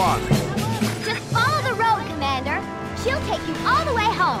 walk. Just follow the road, Commander. She'll take you all the way home.